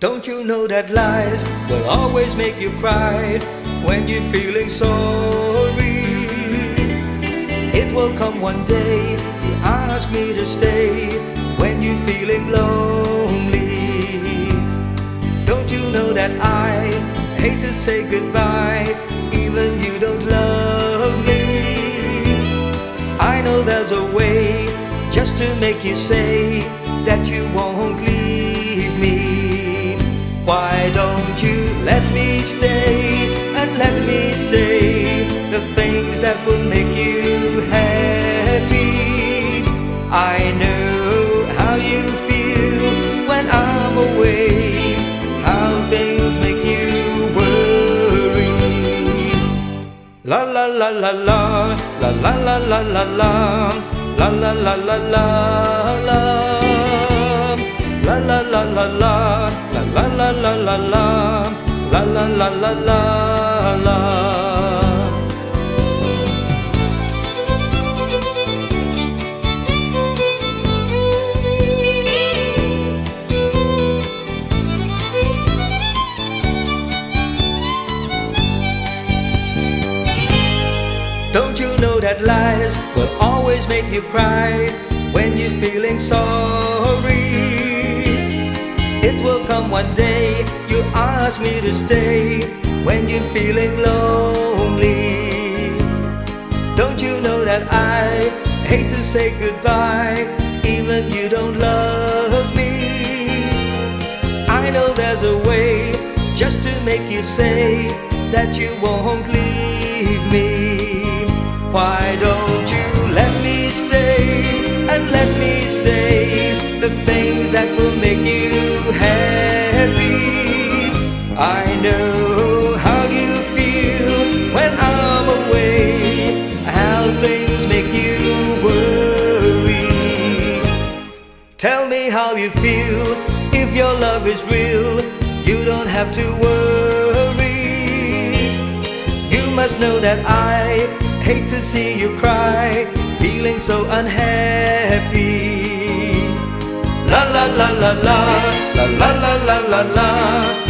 Don't you know that lies will always make you cry when you're feeling sorry? It will come one day, you ask me to stay when you're feeling lonely. Don't you know that I hate to say goodbye, even you don't love me? I know there's a way just to make you say that you me stay and let me say the things that will make you happy? I know how you feel when I'm away, how things make you worry. La la la la la, la la la la la la, la la la la la la, la la la la la la la la la la la la la la la la Don't you know that lies will always make you cry when you're feeling sorry? Will come one day, you ask me to stay when you're feeling lonely. Don't you know that I hate to say goodbye, even you don't love me? I know there's a way just to make you say that you won't leave me. Why don't you let me stay and let me say the things that will make you I know how you feel when I'm away, how things make you worry. Tell me how you feel if your love is real, you don't have to worry. You must know that I hate to see you cry, feeling so unhappy. La la la la la la la la la la la